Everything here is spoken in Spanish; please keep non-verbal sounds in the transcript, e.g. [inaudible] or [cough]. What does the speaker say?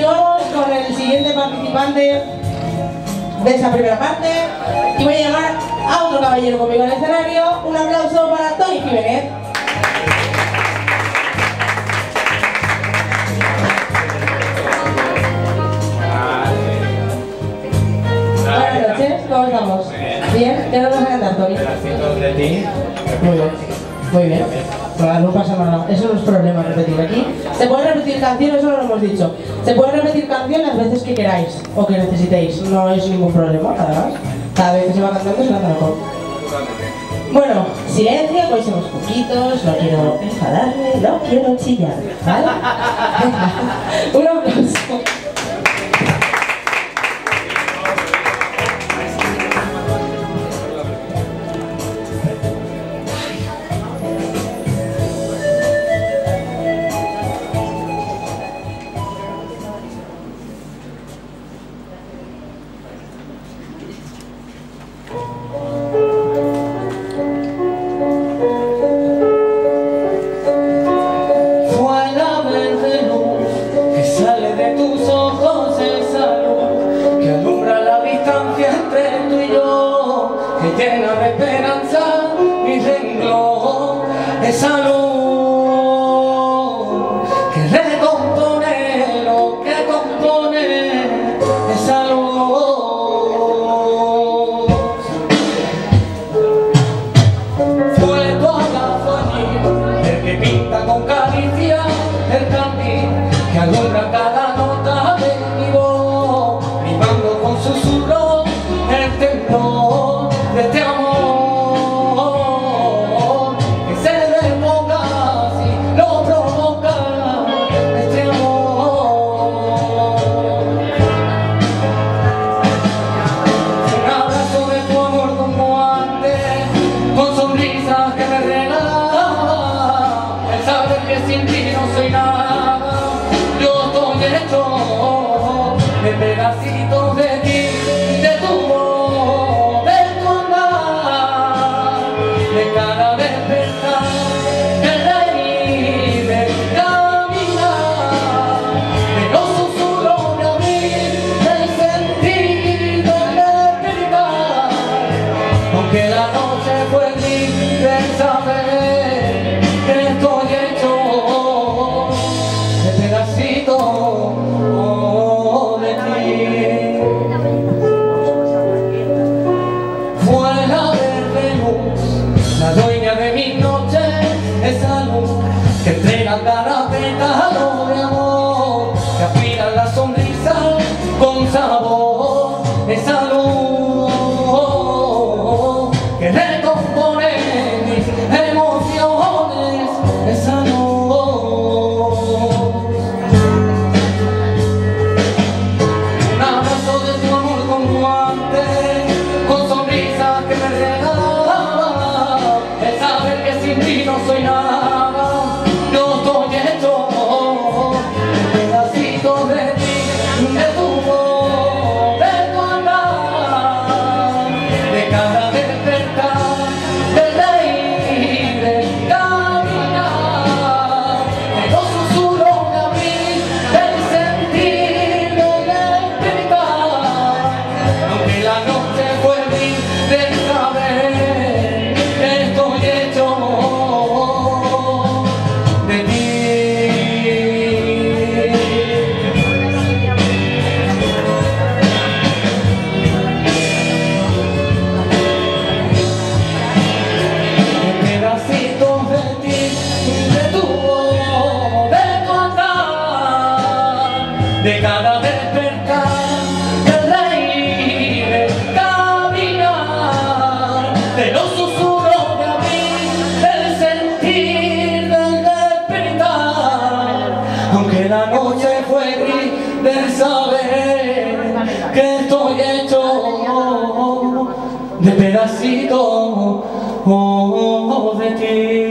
Continuamos con el siguiente participante de esta primera parte y voy a llamar a otro caballero conmigo el escenario. Un aplauso para Tony Jiménez. Buenas noches, ¿cómo estamos? Bien, ¿qué nos vas a cantar, Tony? Muy bien, muy bien. Claro, no pasa nada, eso no es problema repetir aquí. Se puede repetir canción, eso lo hemos dicho. Se puede repetir canción las veces que queráis o que necesitéis, no es ningún problema, además. Cada vez que se va cantando se canta mejor. Bueno, silencio, hoy somos poquitos, no quiero enfadarme, no quiero chillar, ¿vale? [laughs] Un aplauso. Llena de esperanza mi renglón esa luz pedacitos de Ногой de cada despertar, del reír, caminar, de los susurros de abrir, del sentir, del despertar, aunque la noche fue gris, del saber que estoy hecho de pedacitos de ti.